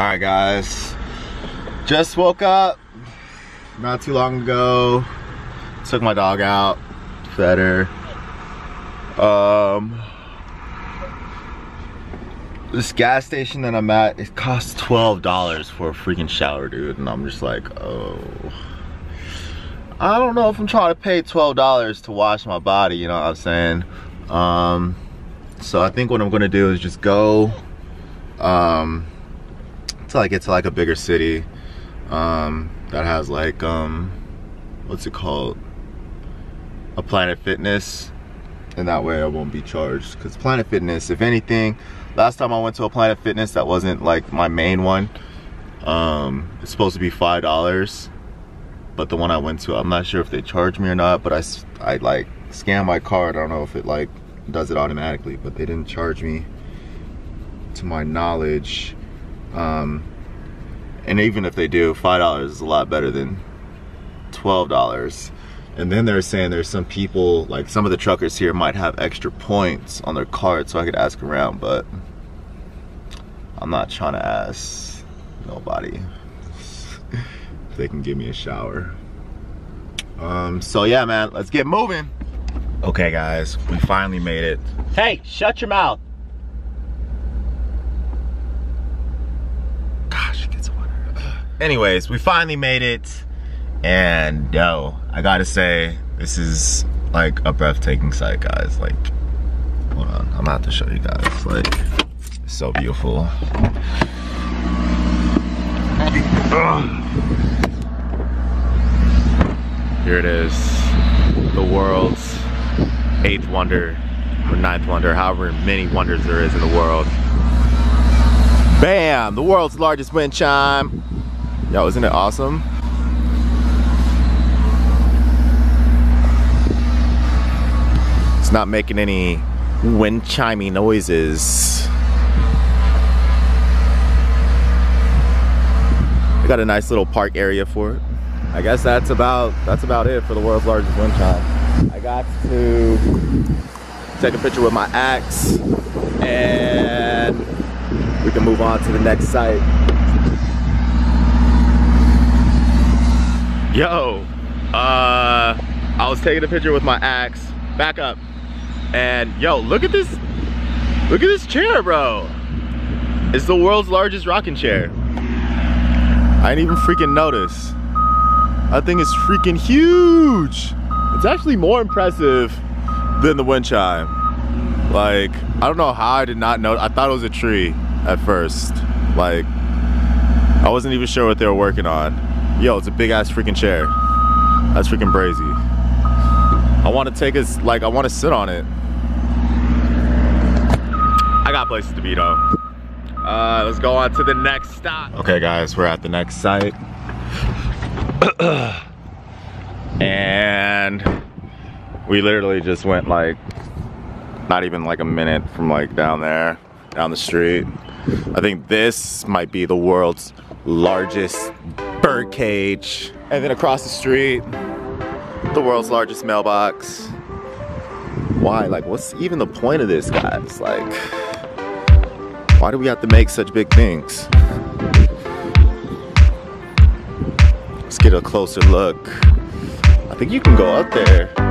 All right, guys. Just woke up not too long ago. Took my dog out, fed her. Um, this gas station that I'm at, it costs $12 for a freaking shower, dude. And I'm just like, oh. I don't know if I'm trying to pay $12 to wash my body, you know what I'm saying? Um, so I think what I'm gonna do is just go um, until I get to like a bigger city um, that has like, um, what's it called? A Planet Fitness. And that way I won't be charged. Because Planet Fitness, if anything, last time I went to a Planet Fitness that wasn't like my main one, um, it's supposed to be $5 but the one I went to, I'm not sure if they charge me or not, but I, I like scan my card. I don't know if it like does it automatically, but they didn't charge me to my knowledge. Um, and even if they do, $5 is a lot better than $12. And then they're saying there's some people, like some of the truckers here might have extra points on their card so I could ask around, but I'm not trying to ask nobody if they can give me a shower. Um, so yeah, man, let's get moving. Okay, guys, we finally made it. Hey, shut your mouth. Gosh, get some water. Anyways, we finally made it. And yo, I gotta say, this is like a breathtaking sight, guys. Like, hold on, I'm about to show you guys. Like, so beautiful. Here it is, the world's eighth wonder or ninth wonder, however many wonders there is in the world. Bam! The world's largest wind chime. Yo, isn't it awesome? It's not making any wind chimey noises. We got a nice little park area for it. I guess that's about that's about it for the world's largest wind chime. I got to take a picture with my axe and we can move on to the next site. Yo, uh, I was taking a picture with my axe, back up, and yo, look at this, look at this chair, bro. It's the world's largest rocking chair. I didn't even freaking notice. That thing is freaking huge. It's actually more impressive than the wind chime. Like, I don't know how I did not know. I thought it was a tree at first. Like, I wasn't even sure what they were working on. Yo, it's a big ass freaking chair. That's freaking brazy. I want to take us, like, I want to sit on it. I got places to be though. Uh, let's go on to the next stop. Okay guys, we're at the next site. and we literally just went like not even like a minute from like down there down the street i think this might be the world's largest bird cage and then across the street the world's largest mailbox. Why? Like what's even the point of this guys? Like why do we have to make such big things? Let's get a closer look. I think you can go up there.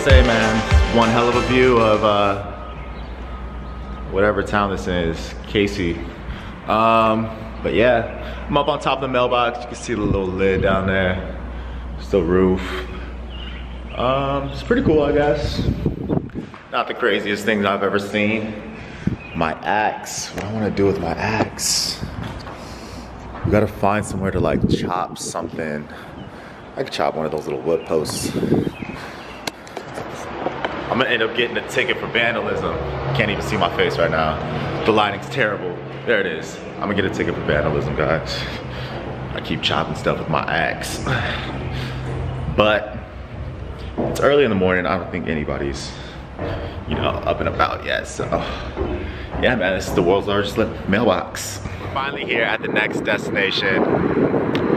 Say, man, one hell of a view of uh, whatever town this is, Casey. Um, but yeah, I'm up on top of the mailbox. You can see the little lid down there. It's the roof. Um, it's pretty cool, I guess. Not the craziest things I've ever seen. My axe, what I wanna do with my axe? We gotta find somewhere to like chop something. I could chop one of those little wood posts. I'm gonna end up getting a ticket for vandalism. Can't even see my face right now. The lighting's terrible. There it is. I'm gonna get a ticket for vandalism, guys. I keep chopping stuff with my axe. But it's early in the morning. I don't think anybody's, you know, up and about yet. So, yeah, man, this is the world's largest mailbox. We're finally here at the next destination.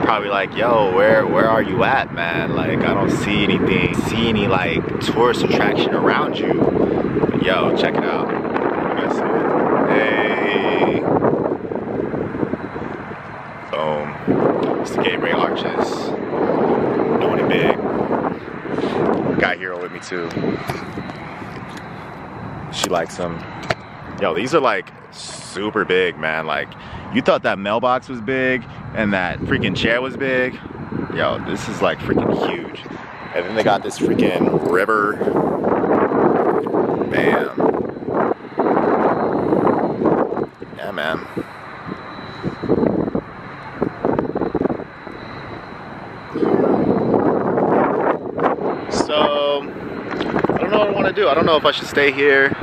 Probably like, yo, where where are you at, man? Like, I don't see anything, see any like tourist attraction around you. But yo, check it out. Hey. Boom. It's the Gateway Arches. Doing it big. Got Hero with me too. She likes them. Yo, these are like super big, man. Like, you thought that mailbox was big and that freaking chair was big. Yo, this is like freaking huge. And then they got this freaking river. Bam. Yeah, man. So, I don't know what I want to do. I don't know if I should stay here.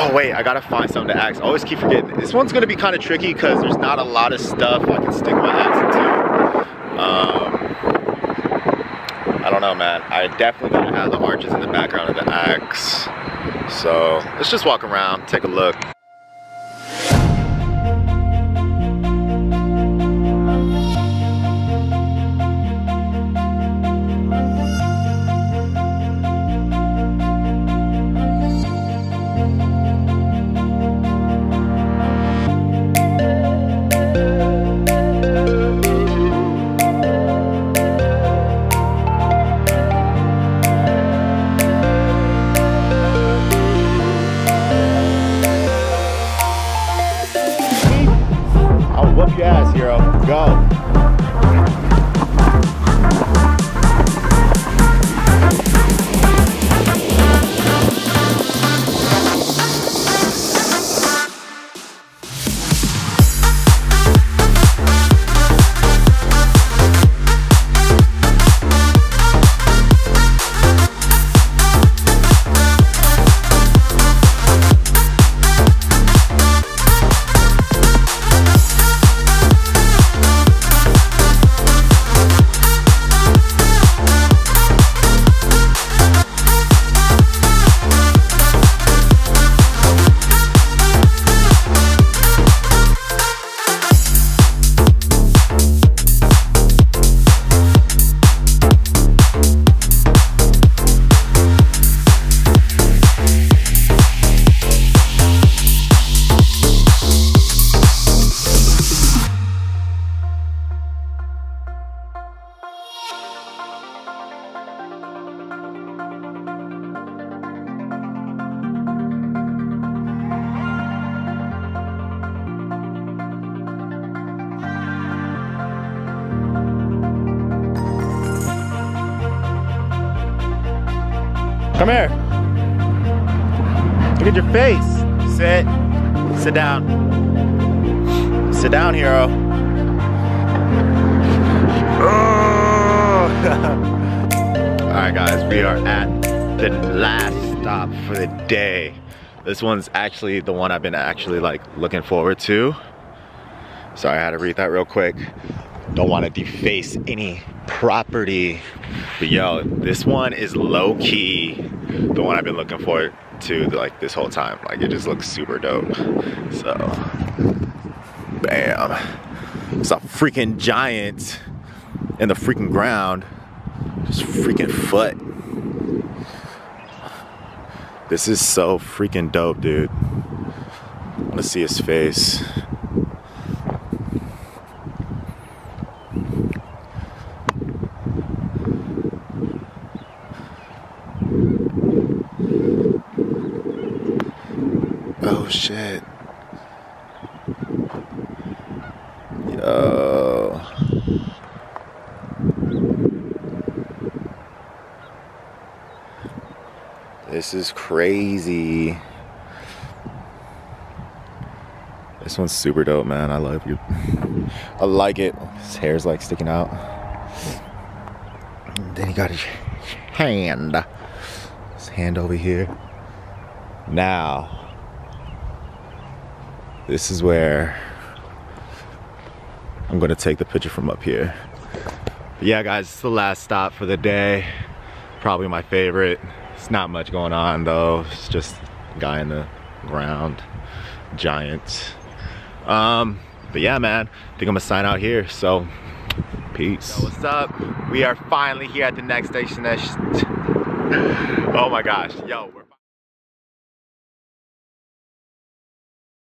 Oh wait, I gotta find something to axe. I always keep forgetting. This one's gonna be kind of tricky because there's not a lot of stuff I can stick my axe into. Um, I don't know, man. I definitely gotta have the arches in the background of the axe. So let's just walk around, take a look. I'll your ass, hero. Go. Come here. Look at your face. Sit. Sit down. Sit down, hero. Oh. All right, guys, we are at the last stop for the day. This one's actually the one I've been actually like looking forward to. Sorry, I had to read that real quick. Don't want to deface any property. But yo, this one is low key the one I've been looking forward to like this whole time. Like it just looks super dope. So, bam. It's a freaking giant in the freaking ground. Just freaking foot. This is so freaking dope, dude. I wanna see his face. Oh shit. Yo. This is crazy. This one's super dope, man. I love you. I like it. His hair's like sticking out. then he got his hand. His hand over here. Now, this is where I'm gonna take the picture from up here. But yeah, guys, it's the last stop for the day. Probably my favorite. It's not much going on though. It's just guy in the ground, giant. Um, but yeah, man, I think I'm gonna sign out here. So, peace. Yo, what's up? We are finally here at the next station. oh my gosh, yo.